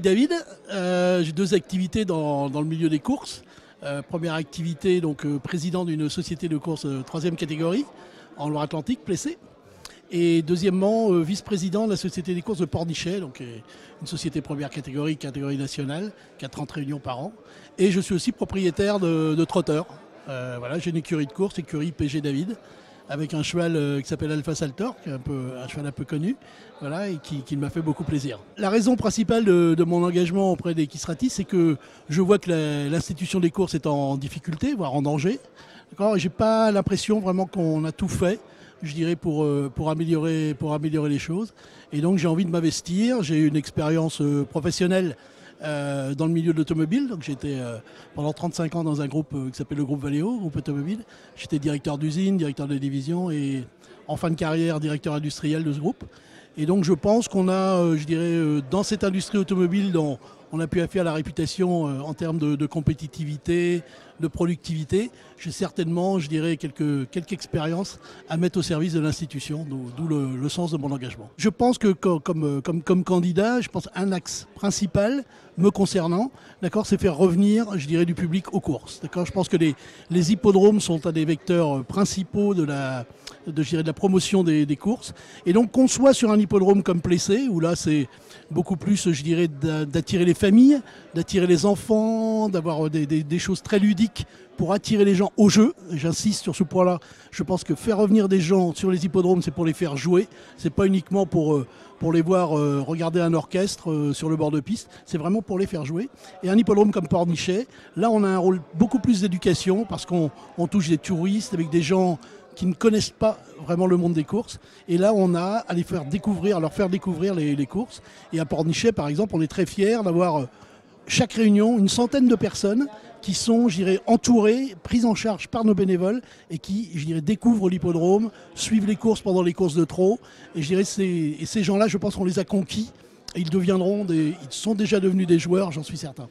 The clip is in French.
David, euh, j'ai deux activités dans, dans, le milieu des courses. Euh, première activité, donc euh, président d'une société de course troisième catégorie en Loire-Atlantique, Plessé. Et deuxièmement, vice-président de la société des courses de Pornichet, donc une société première catégorie, catégorie nationale, qui a 30 réunions par an. Et je suis aussi propriétaire de, de trotteurs. voilà, j'ai une écurie de course, écurie PG David avec un cheval euh, qui s'appelle Alpha Saltor, qui est un, cheval un peu connu, voilà, et qui, m'a fait beaucoup plaisir. La raison principale de, mon engagement auprès des Kisratis, c'est que je vois que l'institution des courses est en difficulté, voire en danger. Je n'ai pas l'impression vraiment qu'on a tout fait je dirais, pour, euh, pour, améliorer, pour améliorer les choses. Et donc j'ai envie de m'investir. J'ai une expérience euh, professionnelle euh, dans le milieu de l'automobile. Donc j'étais euh, pendant 35 ans dans un groupe euh, qui s'appelle le groupe Valeo, groupe automobile. J'étais directeur d'usine, directeur de division et en fin de carrière directeur industriel de ce groupe. Et donc je pense qu'on a, je dirais, dans cette industrie automobile, on a pu affaire la réputation en termes de, compétitivité, de productivité. J'ai certainement, je dirais, quelques, quelques expériences à mettre au service de l'institution, d'où le, sens de mon engagement. Je pense que comme, comme, candidat, je pense un axe principal, me concernant, d'accord, c'est faire revenir, je dirais, du public aux courses. Je pense que les, hippodromes sont un des vecteurs principaux de la, la promotion des, des, courses. Et donc qu'on soit sur un hippodrome comme Plessé, où là c'est beaucoup plus, je dirais, d'attirer les familles, d'attirer les enfants, d'avoir des, des, choses très ludiques pour attirer les gens au jeu. J'insiste sur ce point-là. Je pense que faire revenir des gens sur les hippodromes, c'est pour les faire jouer. C'est pas uniquement pour, euh, les voir euh, regarder un orchestre euh, sur le bord de piste. C'est vraiment pour les faire jouer. Et un hippodrome comme Pornichet, là, on a un rôle beaucoup plus d'éducation parce qu'on touche des touristes avec des gens qui ne connaissent pas vraiment le monde des courses. Et là, on a à les faire découvrir, leur faire découvrir les, courses. Et à Pornichet, par exemple, on est très fiers d'avoir chaque réunion une centaine de personnes qui sont, j'irais, entourés, prises en charge par nos bénévoles et qui, je dirais, découvrent l'hippodrome, suivent les courses pendant les courses de trot. Et ces, ces gens-là, je pense qu'on les a conquis et ils deviendront des, ils sont déjà devenus des joueurs, j'en suis certain.